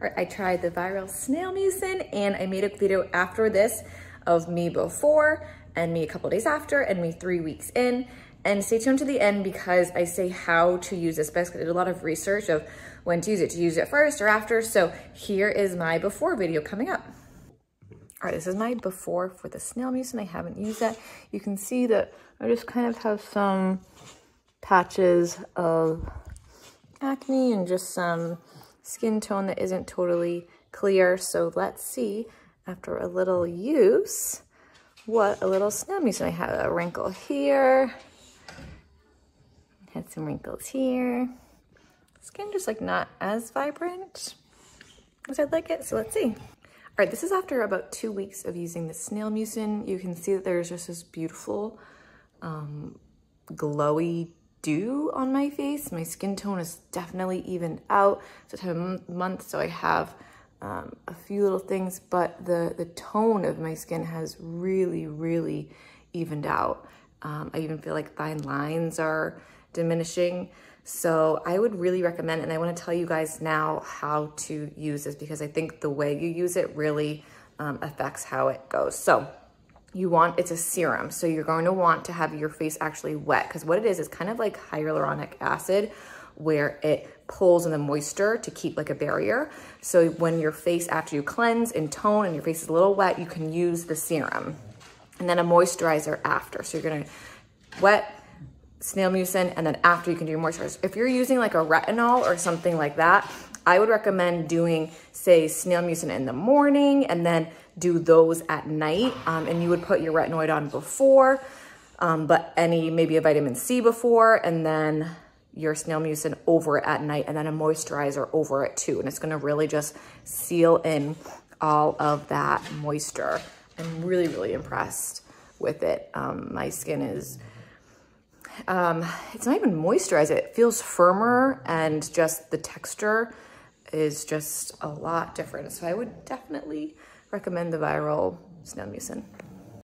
I tried the Viral Snail Mucin and I made a video after this of me before and me a couple days after and me three weeks in. And stay tuned to the end because I say how to use this best. I did a lot of research of when to use it, to use it first or after. So here is my before video coming up. All right, this is my before for the snail mucin. I haven't used that. You can see that I just kind of have some patches of acne and just some skin tone that isn't totally clear. So let's see, after a little use, what a little snail mucin. I have a wrinkle here, had some wrinkles here. Skin just like not as vibrant as I'd like it, so let's see. All right, this is after about two weeks of using the snail mucin. You can see that there's just this beautiful um, glowy dew on my face. My skin tone is definitely evened out. It's a time of month, so I have um, a few little things, but the, the tone of my skin has really, really evened out. Um, I even feel like fine lines are diminishing. So I would really recommend, and I wanna tell you guys now how to use this because I think the way you use it really um, affects how it goes. So you want, it's a serum. So you're going to want to have your face actually wet because what it is is kind of like hyaluronic acid where it pulls in the moisture to keep like a barrier. So when your face, after you cleanse and tone and your face is a little wet, you can use the serum and then a moisturizer after. So you're gonna wet, snail mucin, and then after you can do your moisturizer. If you're using like a retinol or something like that, I would recommend doing, say, snail mucin in the morning and then do those at night. Um, and you would put your retinoid on before, um, but any, maybe a vitamin C before, and then your snail mucin over it at night, and then a moisturizer over it too. And it's gonna really just seal in all of that moisture. I'm really, really impressed with it. Um, my skin is um, it's not even moisturized. It feels firmer and just the texture is just a lot different. So I would definitely recommend the Viral Snail Mucin.